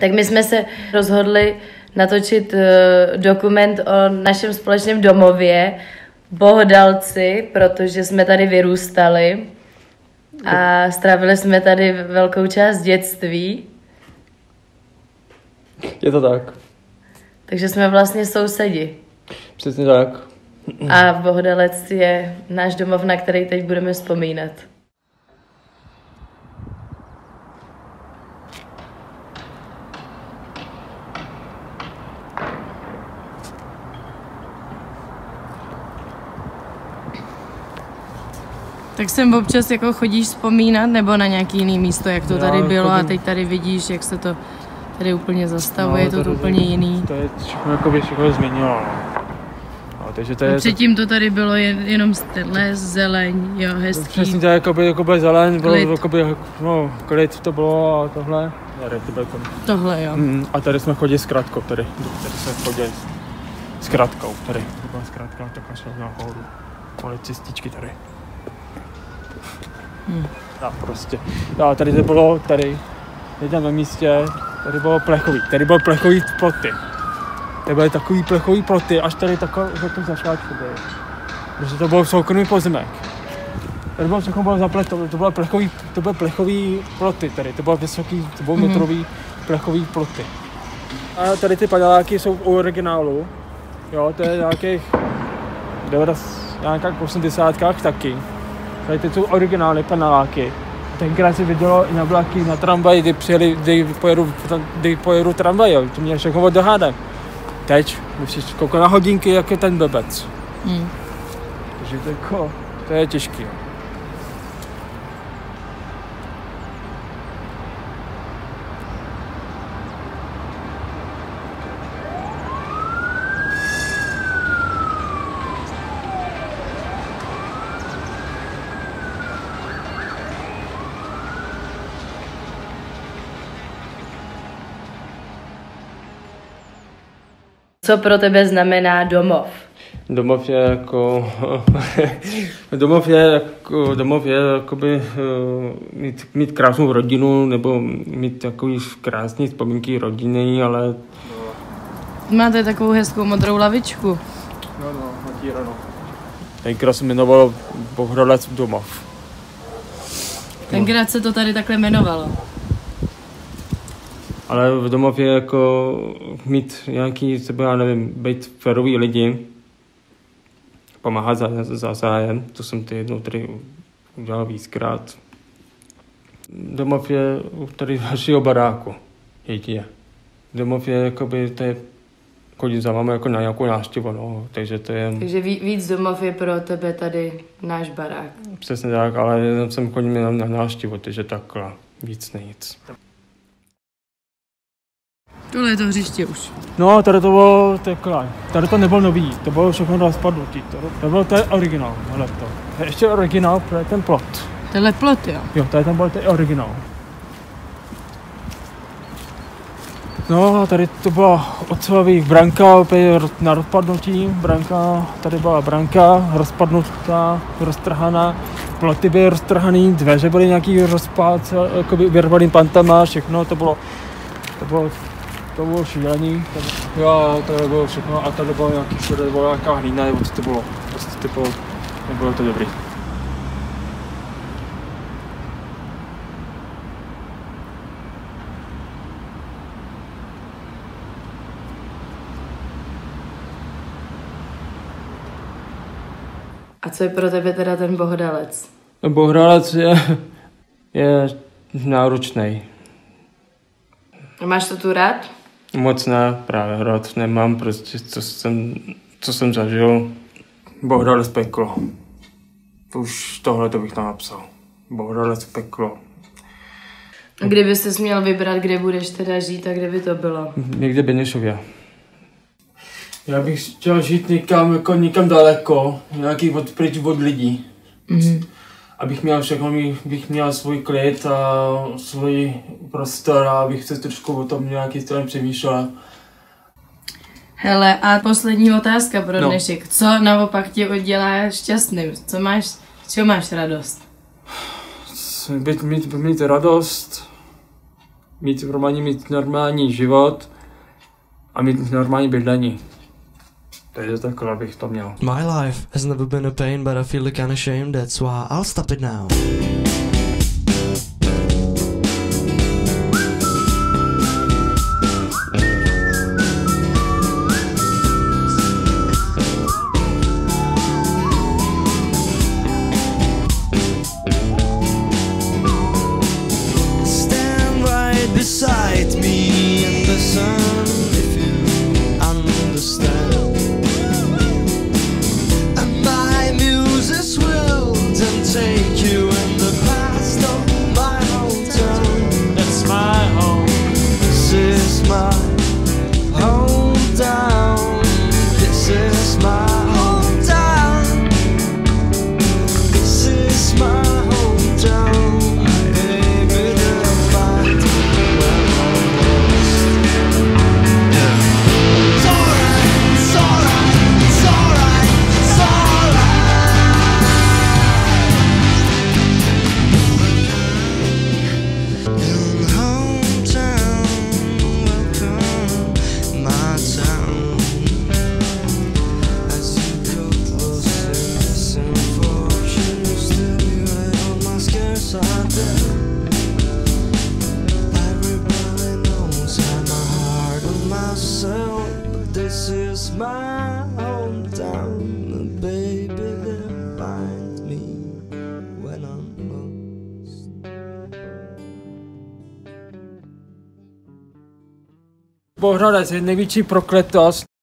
Tak my jsme se rozhodli natočit uh, dokument o našem společném domově, Bohodalci, protože jsme tady vyrůstali a strávili jsme tady velkou část dětství. Je to tak. Takže jsme vlastně sousedi. Přesně tak. A Bohodalec je náš domov, na který teď budeme vzpomínat. Tak sem občas jako chodíš vzpomínat nebo na nějaký jiný místo, jak to Já tady bylo a chodím. teď tady vidíš, jak se to tady úplně zastavuje, je to úplně jiný. To je všechno jako by všechno změnilo. no. No, takže to je... Předtím to tady bylo jen, jenom les, zeleň, jo, to, hezký. přesně tak, jako by, jako by zeleň, bylo, Klid. jako by, no, klid to bylo a tohle. Tady to bylo jako, Tohle jo. mm, a tady jsme chodili s kratkou, tady, tady jsme chodili s, kratkou, tady, to byla zkrátka, takhle jsme nahoru. Mali cestičky tady. Hmm. A prostě, a tady to bylo, tady, teď na místě, tady bylo plechový, tady bylo plechový ploty. Tady byly takový plechový ploty, až tady takhle, že to začátku byly. Protože to byl soukromý pozemek. Tady bylo všechno bylo zapleto, to bylo plechový, to byly plechový ploty tady, to bylo vysoký, dvoumetrový plechový ploty. A tady ty paneláky jsou u originálu, jo, to je nějakých 90, nějakých 80 taky. Tady ty jsou originály paneláky. Tenkrát se vidělo i na vlaky, na tramvaj, kdy přijeli, kdy pojedu, kdy pojedu tramvaj, jo, to mě všechno od dohádem. Teď musíš koukat na hodinky, jak je ten bebec. Hmm. Takže to, jako, to je těžký. jo. Co pro tebe znamená domov? Domov je jako, domov je jako, domov je jakoby eh, mít, mít krásnou rodinu nebo mít takový krásný vzpomínky rodiny, ale Máte takovou hezkou modrou lavičku. No, no, natíranou. Tenkrát se jmenovalo Bohrodec domov. Tenkrát se to tady takhle jmenovalo. Ale v domov je jako mít nějaký, třeba já nevím, být férový lidi, pomáhat za, za zájem, to jsem ty jednou tady udělal víckrát. Domov je tady vašeho baráku, jedině. Domov je jakoby, to je chodit za vámi jako na nějakou návštěvu, no, takže to je Takže ví- víc domov je pro tebe tady náš barák. přesně tak, ale jenom jsem chodím jenom na návštěvu, takže takhle, víc nic. Tohle je to hřiště už. No, tady to bylo takhle. Tady to nebylo nový, to bylo všechno rozpadnutí. To, to bylo, to je originál, hele to. To je ještě originál, to je ten plot. Tohle plot, jo. Jo, tady ten byl, je originál. No a tady to byla ocelový branka, opět na rozpadnutí, branka, tady byla branka, rozpadnutá, roztrhaná, ploty byly roztrhaný, dveře byly nějaký rozpad, jakoby vyrvaný pantama, všechno, to bylo, to bylo, to bylo šílený. Jo, to bylo všechno a tady bylo nějaký, tady byla nějaká hlína, nebo co to bylo, prostě to bylo, nebylo to dobrý. A co je pro tebe teda ten bohodalec? Bohralec je, je náročný. A Máš to tu rád? Moc ne, právě rád nemám, prostě co jsem, co jsem zažil. Bohralec peklo. Už tohle to bych tam napsal. Bohralec peklo. A Kdyby jsi měl vybrat, kde budeš teda žít a kde by to bylo? Někde Benešově. Já bych chtěl žít někam, jako někam daleko, nějaký od, pryč od lidí. Mhm abych měl všechno, bych měl svůj klid a svůj prostor a abych se trošku o tom nějaký stran přemýšlel. Hele, a poslední otázka pro no. dnešek. Co naopak tě udělá šťastným? Co máš, čeho máš radost? Být, mít, mít radost, mít normální, mít normální život a mít normální bydlení. Takže takhle bych to měl. My life has never been a pain, but I feel kind of shame, that's why I'll stop it now. Bohroda je největší prokletost